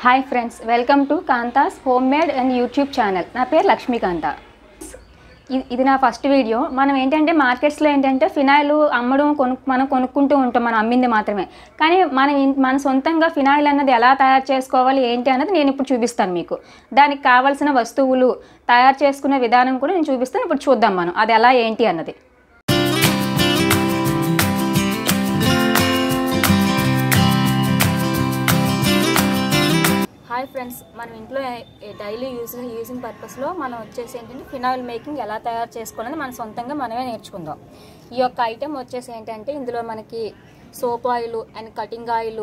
Hi friends welcome to Kanthas home made and YouTube channel నా పేరు లక్ష్మీకాంత ఇది ఇది నా ఫస్ట్ వీడియో మనం ఏంటంటే మార్కెట్స్లో ఏంటంటే ఫినాయిల్ అమ్మడం కొను మనం కొనుక్కుంటూ ఉంటాం మనం అమ్మింది మాత్రమే. కానీ మన మన సొంతంగా ఫినాయిల్ అన్నది ఎలా తయారు చేసుకోవాలి ఏంటి అన్నది నేను ఇప్పుడు చూపిస్తాను మీకు. దానికి కావాల్సిన వస్తువులు తయారు చేసుకునే విధానం కూడా నేను చూపిస్తాను. ఇప్పుడు చూద్దాం మనం అది ఎలా ఏంటి అన్నది. హాయ్ ఫ్రెండ్స్ మనం ఇంట్లో డైలీ యూజ్ యూజింగ్ పర్పస్లో మనం వచ్చేసి ఏంటంటే ఫినాయిల్ మేకింగ్ ఎలా తయారు చేసుకోవాలని మన సొంతంగా మనమే నేర్చుకుందాం. ఈ యొక్క ఐటెం వచ్చేసి ఏంటంటే ఇందులో మనకి soap oil and cutting oil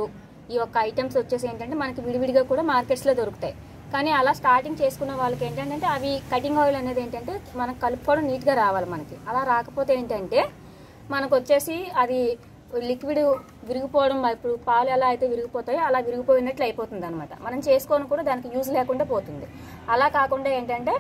ఈ యొక్క ఐటమ్స్ వచ్చేసి ఏంటంటే మనకి విడివిడిగా కూడా మార్కెట్స్లో దొరుకుతాయి. కానీ అలా స్టార్టింగ్ చేసుకున్న వాళ్ళకి ఏంటంటే అవి కటింగ్ ఆయిల్ అనేది ఏంటంటే మనకు కలుపుకోవడం నీట్గా రావాలి మనకి. అలా రాకపోతే ఏంటంటే మనకు వచ్చేసి అది లిక్విడ్ విరిగిపోవడం ఇప్పుడు పాలు ఎలా అయితే విరిగిపోతాయో అలా విరిగిపోయినట్లు అయిపోతుంది అనమాట మనం చేసుకొని కూడా దానికి యూజ్ లేకుండా పోతుంది. అలా కాకుండా ఏంటంటే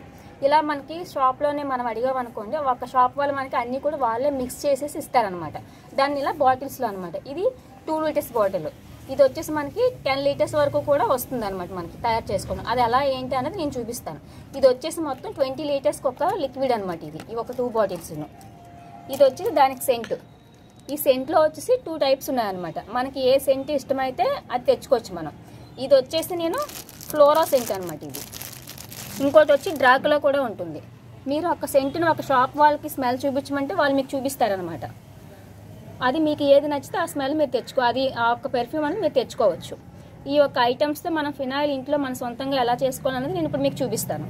ఇలా మనకి షాప్లోనే మనం అడిగామనుకోండి ఒక షాప్ వాళ్ళు మనకి అన్నీ కూడా వాళ్ళే మిక్స్ చేసేసి ఇస్తారనమాట దాన్ని ఇలా బాటిల్స్లో అనమాట ఇది టూ లీటర్స్ బాటిల్ ఇది వచ్చేసి మనకి టెన్ లీటర్స్ వరకు కూడా వస్తుంది అనమాట మనకి తయారు చేసుకోవడం అది ఎలా ఏంటి అనేది నేను చూపిస్తాను. ఇది వచ్చేసి మొత్తం ట్వంటీ లీటర్స్కి ఒక లిక్విడ్ అనమాట ఇది. ఈ ఒక టూ బాటిల్స్ను ఇది వచ్చేసి దానికి సెంటు ఈ సెంట్లో వచ్చేసి టూ టైప్స్ ఉన్నాయన్నమాట. మనకి ఏ సెంట్ ఇష్టమైతే అది తెచ్చుకోవచ్చు మనం. ఇది వచ్చేసి నేను ఫ్లోరా సెంట్ అనమాట ఇది. ఇంకోటి వచ్చి డ్రాక్లో కూడా ఉంటుంది. మీరు ఒక సెంట్ను ఒక షాప్ వాళ్ళకి స్మెల్ చూపించమంటే వాళ్ళు మీకు చూపిస్తారనమాట అది మీకు ఏది నచ్చితే ఆ స్మెల్ మీరు తెచ్చుకో అది ఆ ఒక్క పెర్ఫ్యూమ్ అనేది మీరు తెచ్చుకోవచ్చు. ఈ యొక్క ఐటమ్స్తో మనం ఫినాయిల్ ఇంట్లో మన సొంతంగా ఎలా చేసుకోవాలనేది నేను ఇప్పుడు మీకు చూపిస్తాను.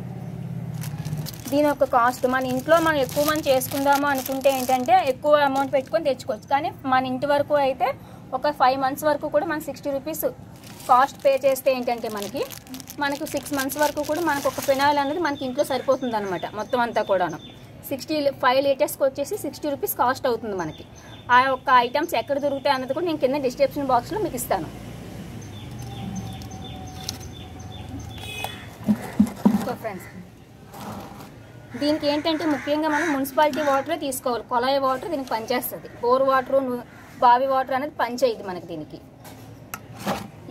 దీని యొక్క కాస్ట్ మన ఇంట్లో మనం ఎక్కువ మంది చేసుకుందాము అనుకుంటే ఏంటంటే ఎక్కువ అమౌంట్ పెట్టుకొని తెచ్చుకోవచ్చు. కానీ మన ఇంటి వరకు అయితే ఒక ఫైవ్ మంత్స్ వరకు కూడా మనం సిక్స్టీ రూపీస్ కాస్ట్ పే చేస్తే ఏంటంటే మనకి మనకు సిక్స్ మంత్స్ వరకు కూడా మనకు ఒక ఫినాయిల్ అనేది మనకి ఇంట్లో సరిపోతుంది అనమాట మొత్తం అంతా కూడాను. సిక్స్టీ ఫైవ్ లీటర్స్కి వచ్చేసి సిక్స్టీ రూపీస్ కాస్ట్ అవుతుంది మనకి. ఆ యొక్క ఐటమ్స్ ఎక్కడ దొరుకుతాయి అన్నది కూడా నేను కింద డిస్క్రిప్షన్ బాక్స్లో మీకు ఇస్తాను. సో ఫ్రెండ్స్ దీనికి ఏంటంటే ముఖ్యంగా మనం మున్సిపాలిటీ వాటరే తీసుకోవాలి. కొలాయి వాటర్ దీనికి పనిచేస్తుంది. బోర్ వాటర్ బావి వాటర్ అనేది పనిచేయదు మనకి దీనికి.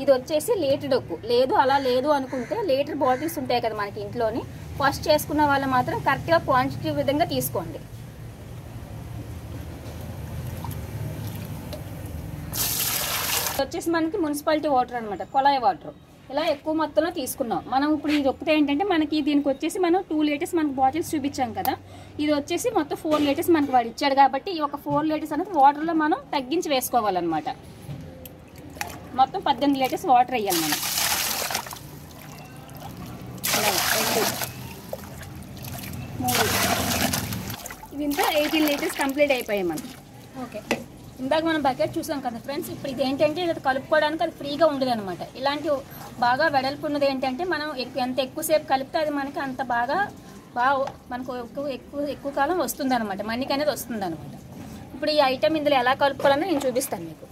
ఇది వచ్చేసి లీటర్ డొక్కు లేదు అలా లేదు అనుకుంటే లీటర్ బాటిల్స్ ఉంటాయి కదా మనకి ఇంట్లోని. ఫస్ట్ చేసుకున్న వాళ్ళు మాత్రం కరెక్ట్గా క్వాంటిటీ విధంగా తీసుకోండి. వచ్చేసి మనకి మున్సిపాలిటీ వాటర్ అనమాట కొలాయి వాటర్. ఇలా ఎక్కువ మొత్తంలో తీసుకున్నాం. మనం ఇప్పుడు ఇది ఒక్కటే ఏంటంటే మనకి దీనికి వచ్చేసి మనం టూ లీటర్స్ మనకి బాటిల్స్ చూపించాం కదా. ఇది వచ్చేసి మొత్తం ఫోర్ లీటర్స్ మనకి వాడు ఇచ్చాడు కాబట్టి ఈ ఒక ఫోర్ లీటర్స్ అనేది వాటర్లో మనం తగ్గించి వేసుకోవాలన్నమాట. మొత్తం పద్దెనిమిది లీటర్స్ వాటర్ వేయాలి మనం. మూడు. ఇది ఇంత ఎయిటీన్ లీటర్స్ కంప్లీట్ అయిపోయాయి మనం. ఓకే. ఇందాక మనం బకెట్ చూసాం కదా ఫ్రెండ్స్ ఇప్పుడు ఇది ఏంటంటే ఇది కలుపుకోవడానికి అది ఫ్రీగా ఉండదు అనమాట ఇలాంటి బాగా వెడల్పు ఉన్నది ఏంటంటే మనం ఎక్కువ ఎంత ఎక్కువసేపు కలిపితే అది మనకి అంత బాగా బాగా మనకు ఎక్కువ ఎక్కువ ఎక్కువ కాలం వస్తుంది అనమాట మన్నిక అనేది వస్తుంది అనమాట ఇప్పుడు ఈ ఐటెం ఇందులో ఎలా కలుపుకోవాలని నేను చూపిస్తాను మీకు.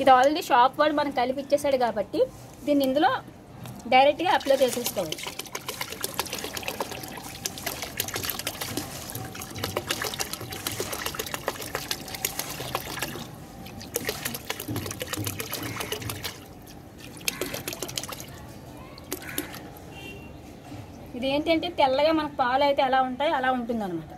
ఇది ఆల్రెడీ షాప్ వాడు మనం కలిపి ఇచ్చేసాడు కాబట్టి దీన్ని ఇందులో డైరెక్ట్గా అప్లై చేసేసుకోవచ్చు. ఇది ఏంటంటే తెల్లగా మనకు పాలు అయితే ఎలా ఉంటాయో అలా ఉంటుందన్నమాట.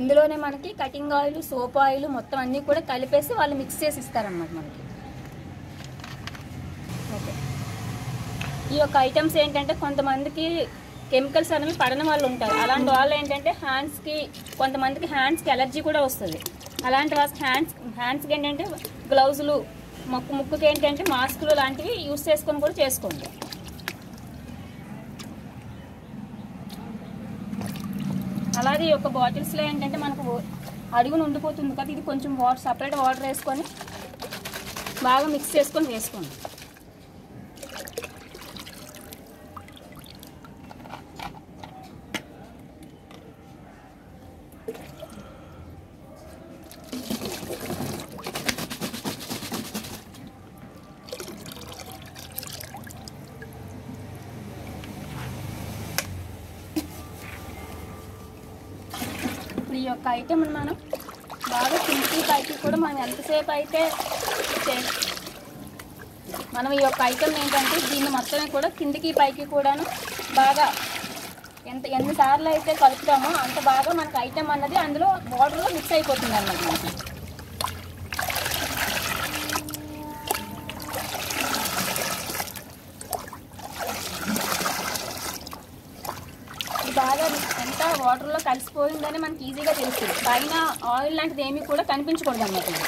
ఇందులోనే మనకి కటింగ్ ఆయిల్ సోప్ ఆయిల్ మొత్తం అన్నీ కూడా కలిపేసి వాళ్ళు మిక్స్ చేసి ఇస్తారనమాట మనకి. ఓకే. ఈ యొక్క ఐటమ్స్ ఏంటంటే కొంతమందికి కెమికల్స్ అనేవి పడని వాళ్ళు ఉంటారు. అలాంటి వాళ్ళు ఏంటంటే హ్యాండ్స్కి కొంతమందికి హ్యాండ్స్కి ఎలర్జీ కూడా వస్తుంది. అలాంటి వాళ్ళకి హ్యాండ్స్ హ్యాండ్స్కి ఏంటంటే గ్లౌజులు ముక్కు ముక్కుకి ఏంటంటే మాస్కులు లాంటివి యూస్ చేసుకొని కూడా చేసుకోండి. అలాగే ఈ యొక్క బాటిల్స్లో ఏంటంటే మనకు అడుగును ఉండిపోతుంది కదా ఇది కొంచెం వాటర్ సపరేట్ వాటర్ వేసుకొని బాగా మిక్స్ చేసుకొని వేసుకోండి. యొక్క ఐటెం మనం బాగా సింపుల్ పైకి కూడా మనం ఎంతసేపు అయితే మనం ఈ యొక్క ఐటెం ఏంటంటే దీన్ని మొత్తమే కూడా కిందికి పైకి కూడాను బాగా ఎంత ఎన్నిసార్లు అయితే కలుపుతామో అంత బాగా మనకు ఐటెం అన్నది అందులో వాటర్లో మిక్స్ అయిపోతుంది అన్నమాట మనకి ఇది బాగా ఎంత వాటర్లో కలిసిపోయిందని మనకి ఈజీగా తెలుస్తుంది. పైన ఆయిల్ లాంటిది ఏమీ కూడా కనిపించకూడదు అన్నమాట. ఇది.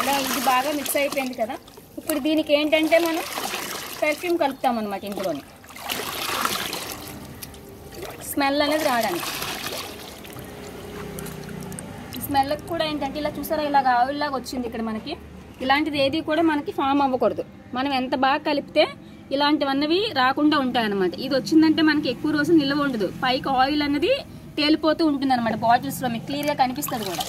ఇలా ఇది బాగా మిక్స్ అయిపోయింది కదా. ఇప్పుడు దీనికి ఏంటంటే మనం పెర్ఫ్యూమ్ కలుపుతాం అనమాట ఇందులోని. స్మెల్ అనేది రావడానికి. స్మెల్ కూడా ఏంటంటే ఇలా చూసారా ఇలాగ ఆయిల్ లాగా వచ్చింది ఇక్కడ మనకి. ఇలాంటిది ఏది కూడా మనకి ఫామ్ అవ్వకూడదు. మనం ఎంత బాగా కలిపితే ఇలాంటివన్నవి రాకుండా ఉంటాయి అనమాట ఇది వచ్చిందంటే మనకి ఎక్కువ రోజు నిల్వ ఉండదు. పైకి ఆయిల్ అనేది తేలిపోతూ ఉంటుంది అనమాట బాటిల్స్లో. మీకు క్లియర్గా కనిపిస్తుంది కూడా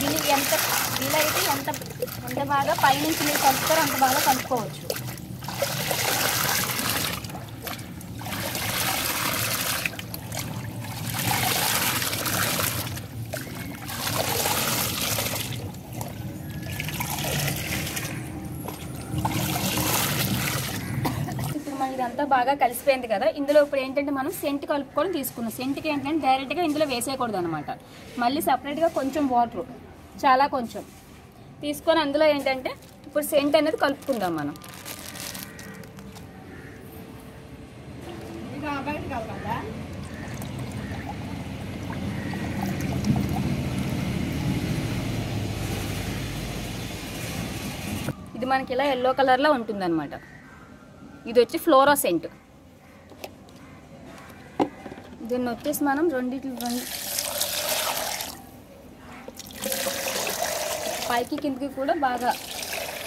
దీనికి ఎంత వీలైతే ఎంత ఎంత బాగా పైనుంచి మీరు కలుపుతారో అంత బాగా కలుపుకోవచ్చు. ఇదంతా బాగా కలిసిపోయింది కదా ఇందులో ఇప్పుడు ఏంటంటే మనం సెంట్ కలుపుకొని తీసుకున్నాం. సెంట్కి ఏంటంటే డైరెక్ట్గా ఇందులో వేసేయకూడదు అనమాట మళ్ళీ సపరేట్గా కొంచెం వాటర్ చాలా కొంచెం. తీసుకొని అందులో ఏంటంటే ఇప్పుడు సెంట్ అనేది కలుపుకుందాం మనం. ఇది మనకి ఇలా ఎల్లో కలర్లో ఉంటుందన్నమాట. ఇది వచ్చి ఫ్లోరా సెంట్. దీన్ని వచ్చేసి మనం రెండిట్లు రెండు పైకి కిందకి కూడా బాగా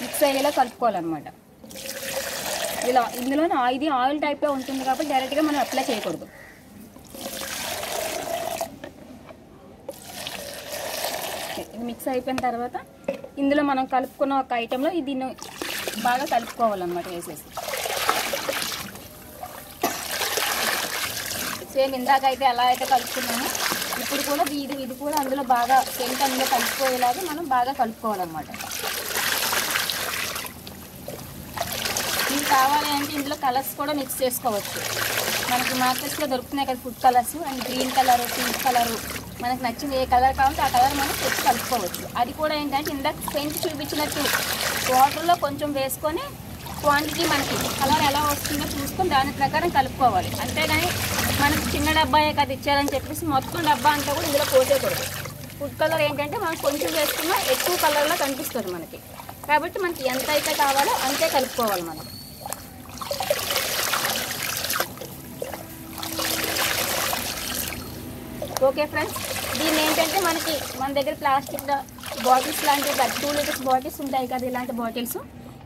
మిక్స్ అయ్యేలా కలుపుకోవాలన్నమాట. ఇలా ఇందులో ఇది ఆయిల్ టైప్లో ఉంటుంది కాబట్టి డైరెక్ట్గా మనం అప్లై చేయకూడదు. ఇది మిక్స్ అయిపోయిన తర్వాత ఇందులో మనం కలుపుకున్న ఒక ఐటెంలో దీన్ని బాగా కలుపుకోవాలన్నమాట వేసేసి. సేమ్ ఇందాక అయితే ఎలా అయితే కలుపుకున్నామో ఇప్పుడు కూడా ఇది ఇది కూడా అందులో బాగా సెంట్ అందులో కలిసిపోయేలాగా మనం బాగా కలుపుకోవాలన్నమాట. మీకు కావాలి అంటే ఇందులో కలర్స్ కూడా మిక్స్ చేసుకోవచ్చు. మనకి మార్కెట్స్లో దొరుకుతున్నాయి కదా food colours and green colour pink colour మనకు నచ్చింది ఏ కలర్ కావాలంటే ఆ కలర్ మనం తెచ్చి కలుపుకోవచ్చు. అది కూడా ఏంటంటే ఇందాక సెంట్ చూపించినట్టు వాటర్లో కొంచెం వేసుకొని క్వాంటిటీ మనకి కలర్ ఎలా వస్తుందో చూసుకొని దాని ప్రకారం కలుపుకోవాలి. అంతేగాని మనకి చిన్న డబ్బాయే కదా ఇచ్చారని చెప్పేసి మొత్తం డబ్బా అంతా కూడా ఇందులో పోసేకూడదు ఫుడ్ కలర్ ఏంటంటే మనం కొంచెం వేసుకున్నా ఎక్కువ కలర్లో కనిపిస్తుంది మనకి. కాబట్టి మనకి ఎంత అయితే కావాలో అంతే కలుపుకోవాలి మనం. ఓకే ఫ్రెండ్స్ దీన్ని ఏంటంటే మనకి మన దగ్గర ప్లాస్టిక్ బాటిల్స్ లాంటివి టూ లీటర్స్ బాటిల్స్ ఉంటాయి కదా ఇలాంటి బాటిల్స్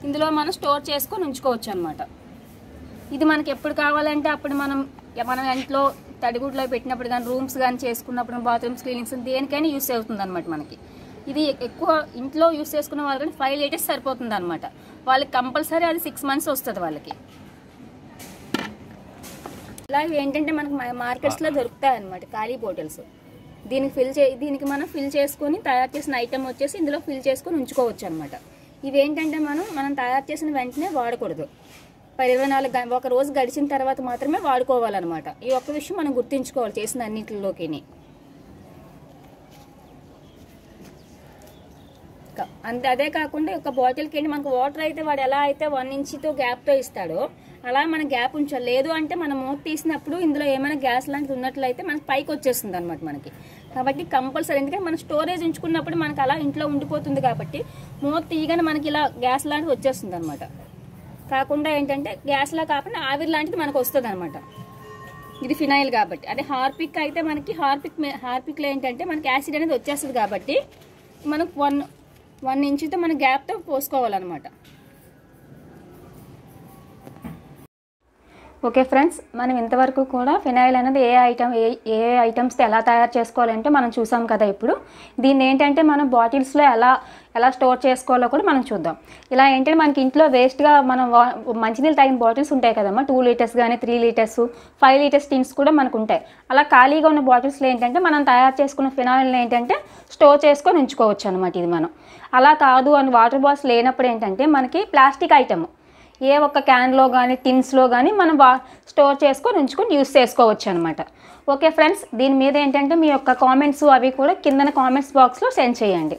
ఇందులో మనం స్టోర్ చేసుకొని ఉంచుకోవచ్చు అనమాట ఇది మనకి ఎప్పుడు కావాలంటే అప్పుడు మనం మనం ఇంట్లో తడిగుడ్లో పెట్టినప్పుడు కానీ రూమ్స్ కానీ చేసుకున్నప్పుడు బాత్రూమ్స్ క్లీనింగ్స్ దేనికైనా యూస్ అవుతుంది అనమాట మనకి. ఇది ఎక్కువ ఇంట్లో యూస్ చేసుకున్న వాళ్ళకి ఫైవ్ లీటర్స్ సరిపోతుంది అనమాట వాళ్ళకి కంపల్సరీ అది సిక్స్ మంత్స్ వస్తుంది వాళ్ళకి. ఇలా ఇవి ఏంటంటే మనకు మార్కెట్స్లో దొరుకుతాయి అనమాట ఖాళీ బాటిల్స్. దీనికి ఫిల్ చే దీనికి మనం ఫిల్ చేసుకొని తయారు చేసిన ఐటమ్ వచ్చేసి ఇందులో ఫిల్ చేసుకొని ఉంచుకోవచ్చు అనమాట ఇవి ఏంటంటే మనం మనం తయారు చేసిన వెంటనే వాడకూడదు. ఇరవై నాలుగు ఒక రోజు గడిచిన తర్వాత మాత్రమే వాడుకోవాలన్నమాట. ఈ ఒక్క విషయం మనం గుర్తుంచుకోవాలి చేసిన అన్నింటిలోకి అంతే అదే కాకుండా ఒక బాటిల్కి వెళ్ళి మనకు వాటర్ అయితే వాడు ఎలా అయితే వన్ ఇంచ్తో గ్యాప్తో ఇస్తాడో అలా మన గ్యాప్ ఉంచాలి. లేదు అంటే మనం మూత తీసినప్పుడు ఇందులో ఏమైనా గ్యాస్ లాంటిది ఉన్నట్లయితే మనకి పైకి వచ్చేస్తుంది అనమాట మనకి. కాబట్టి కంపల్సరీ ఎందుకంటే మనం స్టోరేజ్ ఉంచుకున్నప్పుడు మనకి అలా ఇంట్లో ఉండిపోతుంది కాబట్టి మూత తీయగానే మనకి ఇలా గ్యాస్ లాంటిది వచ్చేస్తుంది అనమాట కాకుండా ఏంటంటే గ్యాస్లా కాకుండా ఆవిరి లాంటిది మనకు వస్తుంది అనమాట ఇది ఫినాయిల్ కాబట్టి. అదే హార్పిక్ అయితే మనకి హార్పిక్ హార్పిక్లో ఏంటంటే మనకి యాసిడ్ అనేది వచ్చేస్తుంది కాబట్టి మనకు వన్ వన్ ఇంచుతో మన గ్యాప్తో పోసుకోవాలన్నమాట ఓకే ఫ్రెండ్స్ మనం ఇంతవరకు కూడా ఫినాయిల్ అనేది ఏ ఐటమ్ ఏ ఏ ఐటమ్స్తో ఎలా తయారు చేసుకోవాలంటే మనం చూసాం కదా ఇప్పుడు. దీన్ని ఏంటంటే మనం బాటిల్స్లో ఎలా ఎలా స్టోర్ చేసుకోవాలో కూడా మనం చూద్దాం. ఇలా ఏంటంటే మనకి ఇంట్లో వేస్ట్గా మనం వా మంచినీళ్ళు తాగిన బాటిల్స్ ఉంటాయి కదమ్మా. టూ లీటర్స్ కానీ three litres five litres tins కూడా మనకు ఉంటాయి. అలా ఖాళీగా ఉన్న బాటిల్స్లో ఏంటంటే మనం తయారు చేసుకున్న ఫినాయిల్ని ఏంటంటే స్టోర్ చేసుకొని ఉంచుకోవచ్చు అనమాట ఇది మనం. అలా కాదు అని వాటర్ బాటిల్స్ లేనప్పుడు ఏంటంటే మనకి ప్లాస్టిక్ ఐటమ్ ఏ ఒక్క క్యాన్లో కానీ టిన్స్లో కానీ మనం వా స్టోర్ చేసుకొని ఉంచుకొని యూస్ చేసుకోవచ్చు అనమాట ఓకే ఫ్రెండ్స్ దీని మీద ఏంటంటే మీ యొక్క కామెంట్స్ అవి కూడా కిందన కామెంట్స్ బాక్స్లో సెండ్ చేయండి.